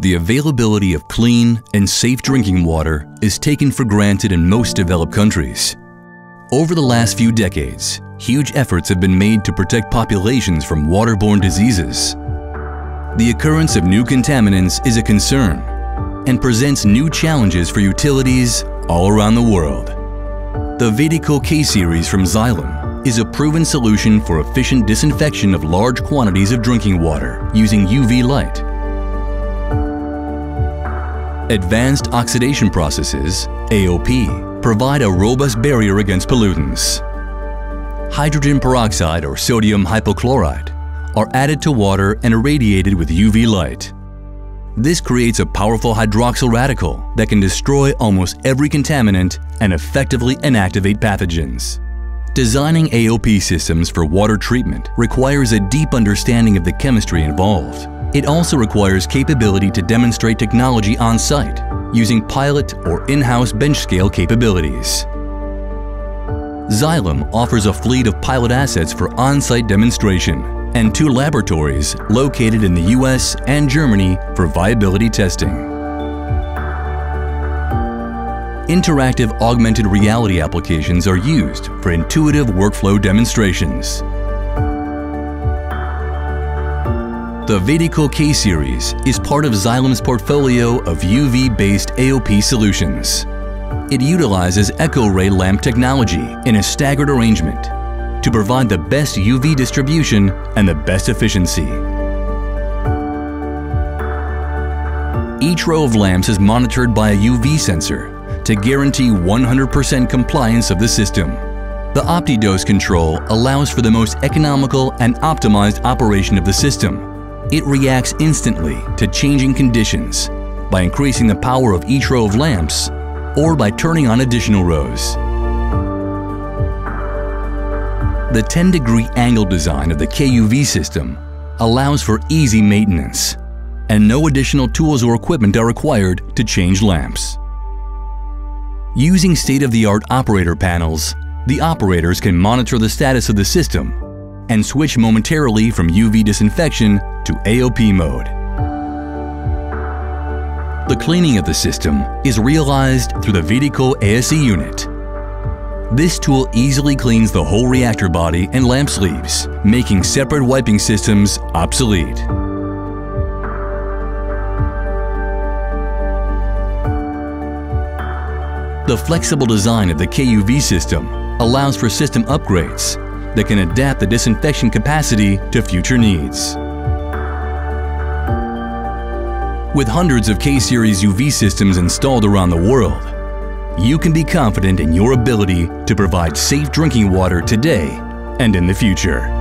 The availability of clean and safe drinking water is taken for granted in most developed countries. Over the last few decades, huge efforts have been made to protect populations from waterborne diseases. The occurrence of new contaminants is a concern and presents new challenges for utilities all around the world. The Wedeco K-Series from Xylem is a proven solution for efficient disinfection of large quantities of drinking water using UV light. Advanced oxidation processes, AOP, provide a robust barrier against pollutants. Hydrogen peroxide or sodium hypochlorite are added to water and irradiated with UV light. This creates a powerful hydroxyl radical that can destroy almost every contaminant and effectively inactivate pathogens. Designing AOP systems for water treatment requires a deep understanding of the chemistry involved. It also requires capability to demonstrate technology on site using pilot or in-house bench scale capabilities. Xylem offers a fleet of pilot assets for on-site demonstration and two laboratories located in the US and Germany for viability testing. Interactive augmented reality applications are used for intuitive workflow demonstrations. The Wedeco K-Series is part of Xylem's portfolio of UV-based AOP solutions. It utilizes Ecoray lamp technology in a staggered arrangement to provide the best UV distribution and the best efficiency. Each row of lamps is monitored by a UV sensor to guarantee 100% compliance of the system. The OptiDose control allows for the most economical and optimized operation of the system. It reacts instantly to changing conditions by increasing the power of each row of lamps or by turning on additional rows. The 10 degree angle design of the KUV system allows for easy maintenance and no additional tools or equipment are required to change lamps. Using state-of-the-art operator panels, the operators can monitor the status of the system and switch momentarily from UV disinfection to AOP mode. The cleaning of the system is realized through the Wedeco ASE unit this tool easily cleans the whole reactor body and lamp sleeves, making separate wiping systems obsolete. The flexible design of the KUV system allows for system upgrades that can adapt the disinfection capacity to future needs. With hundreds of K-Series UV systems installed around the world, you can be confident in your ability to provide safe drinking water today and in the future.